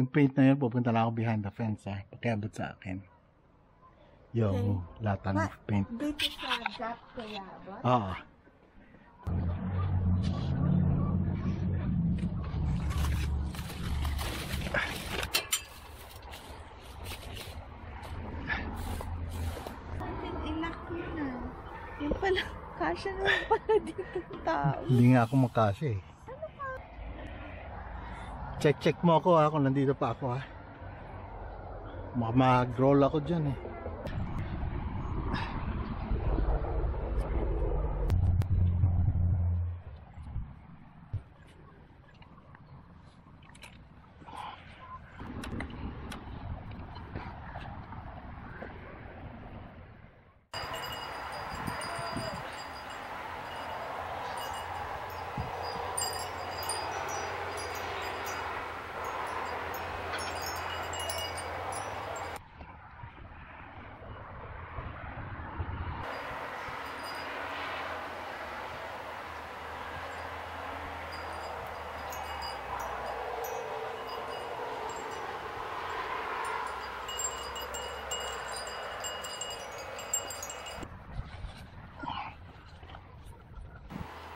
Yung paint na yun, pupunta lang ako behind the fence ha. Pakiabot sa akin. Yung lata ng paint. Dito sa gap kaya ba? Oo. Natin ilak mo na. Yung pala, kasya naman pala dito ang tao. Hindi nga ako makasya eh. Check check mo ako ha kung nandito pa ako ha. Baka mag-roll ako dyan eh.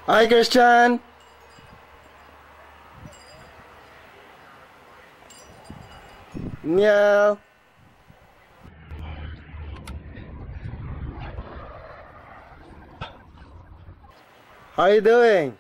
Hi, Christian. Meow. How you doing?